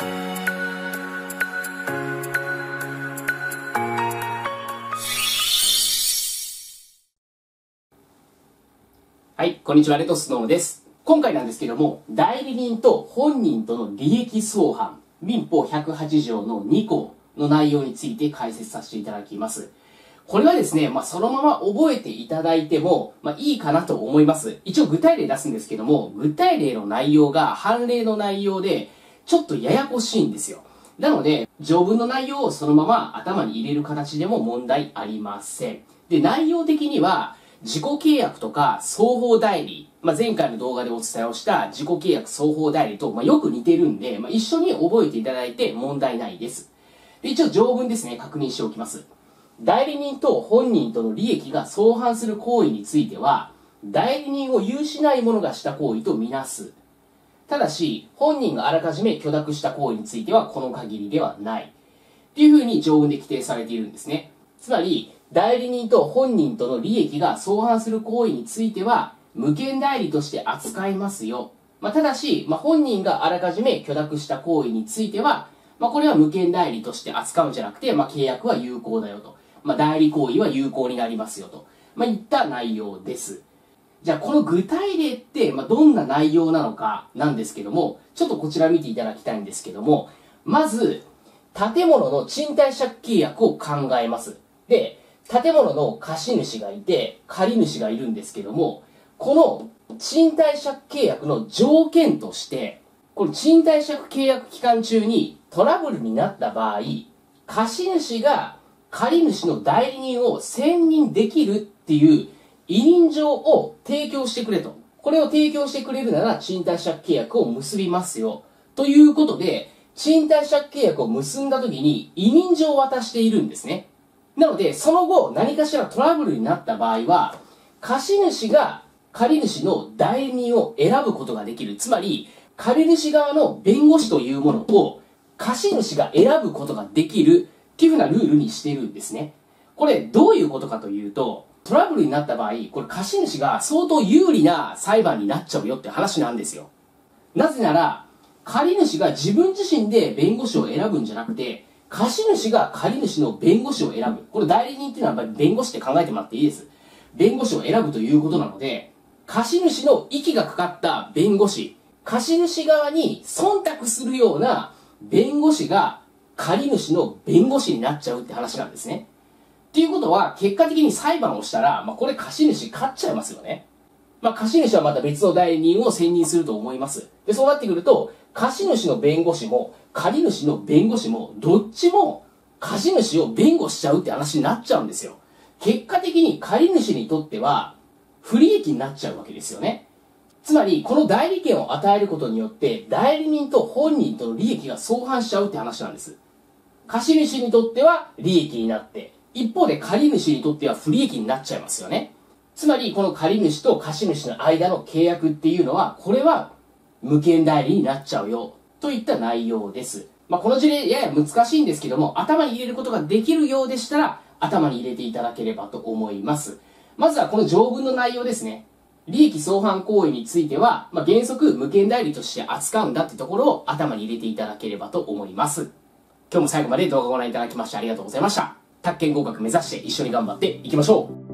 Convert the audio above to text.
はい、こんにちは、レトスノーです。今回なんですけども、代理人と本人との利益相反、民法108条の2項の内容について解説させていただきます。これはですね、まあ、そのまま覚えていただいても、まあ、いいかなと思います。一応具体例出すんですけども、具体例の内容が判例の内容で、ちょっとややこしいんですよ。なので、条文の内容をそのまま頭に入れる形でも問題ありません。で、内容的には、自己契約とか双方代理、まあ、前回の動画でお伝えをした自己契約双方代理と、まあ、よく似てるんで、まあ、一緒に覚えていただいて問題ないです。で、一応条文ですね、確認しておきます。代理人と本人との利益が相反する行為については、代理人を有しない者がした行為とみなす。ただし、本人があらかじめ許諾した行為についてはこの限りではない。っていうふうに条文で規定されているんですね。つまり、代理人と本人との利益が相反する行為については、無権代理として扱いますよ。まあ、ただし、まあ、本人があらかじめ許諾した行為については、まあ、これは無権代理として扱うんじゃなくて、ま、契約は有効だよと。ま、代理行為は有効になりますよと、まあ、いった内容です。じゃあ、この具体例って、まあ、どんな内容なのかなんですけども、ちょっとこちら見ていただきたいんですけども、まず、建物の賃貸借契約を考えます。で、建物の貸主がいて、借主がいるんですけども、この賃貸借契約の条件として、この賃貸借契約期間中にトラブルになった場合、貸主が借主の代理人を選任できるっていう委任状を提供してくれと。これを提供してくれるなら賃貸借契約を結びますよ。ということで、賃貸借契約を結んだ時に委任状を渡しているんですね。なので、その後何かしらトラブルになった場合は、貸主が借主の代理人を選ぶことができる。つまり、借主側の弁護士というものを貸主が選ぶことができるっていうふうなルールにしているんですね。これどういうことかというと、トラブルになった場合、これ貸主が相当有利な裁判になっちゃうよって話なんですよ。なぜなら、借主が自分自身で弁護士を選ぶんじゃなくて、貸主が借主の弁護士を選ぶ。これ代理人っていうのはやっぱり弁護士って考えてもらっていいです。弁護士を選ぶということなので、貸主の息がかかった弁護士、貸主側に忖度するような弁護士が借主の弁護士になっちゃうって話なんですね。っていうことは、結果的に裁判をしたら、まあ、これ貸主勝っちゃいますよね。まあ、貸主はまた別の代理人を選任すると思います。で、そうなってくると、貸主の弁護士も、借主の弁護士も、どっちも貸主を弁護しちゃうって話になっちゃうんですよ。結果的に借主にとっては、不利益になっちゃうわけですよね。つまり、この代理権を与えることによって、代理人と本人との利益が相反しちゃうって話なんです。貸主にとっては利益になって、一方で借主にとっては不利益になっちゃいますよね。つまり、この借主と貸主の間の契約っていうのは、これは無権代理になっちゃうよ、といった内容です。まあ、この事例やや難しいんですけども、頭に入れることができるようでしたら、頭に入れていただければと思います。まずはこの条文の内容ですね。利益相反行為については、まあ、原則無権代理として扱うんだってところを頭に入れていただければと思います。今日も最後まで動画をご覧いただきましてありがとうございました。宅建合格目指して一緒に頑張っていきましょう。